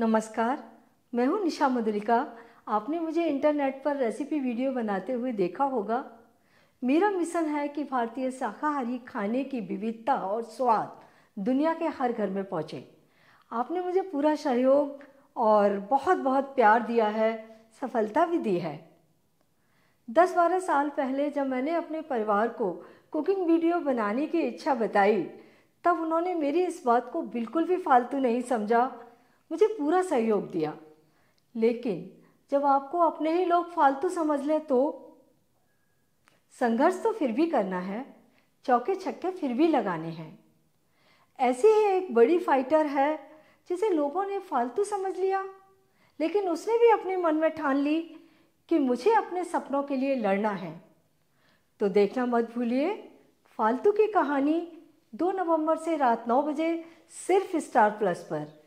नमस्कार, मैं हूँ निशा मधुलिका आपने मुझे इंटरनेट पर रेसिपी वीडियो बनाते हुए देखा होगा। मेरा मिशन है कि भारतीय शाकाहारी खाने की विविधता और स्वाद दुनिया के हर घर में पहुँचे। आपने मुझे पूरा सहयोग और बहुत बहुत प्यार दिया है, सफलता भी दी है। दस बारह साल पहले जब मैंने अपने परिवार को कुकिंग वीडियो बनाने की इच्छा बताई, तब उन्होंने मेरी इस बात को बिल्कुल भी फालतू नहीं समझा। मुझे पूरा सहयोग दिया। लेकिन जब आपको अपने ही लोग फालतू समझ लें तो संघर्ष तो फिर भी करना है, चौके छक्के फिर भी लगाने हैं। ऐसी ही एक बड़ी फाइटर है जिसे लोगों ने फालतू समझ लिया, लेकिन उसने भी अपने मन में ठान ली कि मुझे अपने सपनों के लिए लड़ना है। तो देखना मत भूलिए, फालतू की कहानी दो नवंबर से रात नौ बजे सिर्फ़ स्टार प्लस पर।